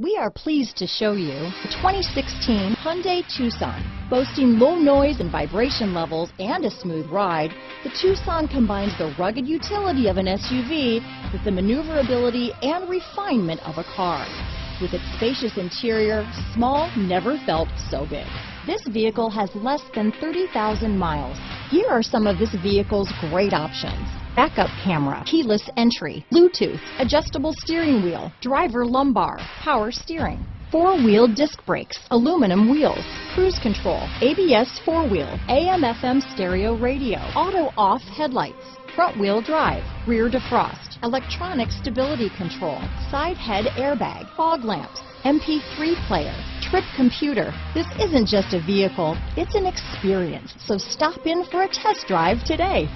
We are pleased to show you the 2016 Hyundai Tucson. Boasting low noise and vibration levels and a smooth ride, the Tucson combines the rugged utility of an SUV with the maneuverability and refinement of a car. With its spacious interior, small never felt so big. This vehicle has less than 30,000 miles. Here are some of this vehicle's great options backup camera, keyless entry, Bluetooth, adjustable steering wheel, driver lumbar, power steering, four-wheel disc brakes, aluminum wheels, cruise control, ABS four-wheel, AM FM stereo radio, auto-off headlights, front-wheel drive, rear defrost, electronic stability control, side head airbag, fog lamps, MP3 player, trip computer. This isn't just a vehicle, it's an experience. So stop in for a test drive today.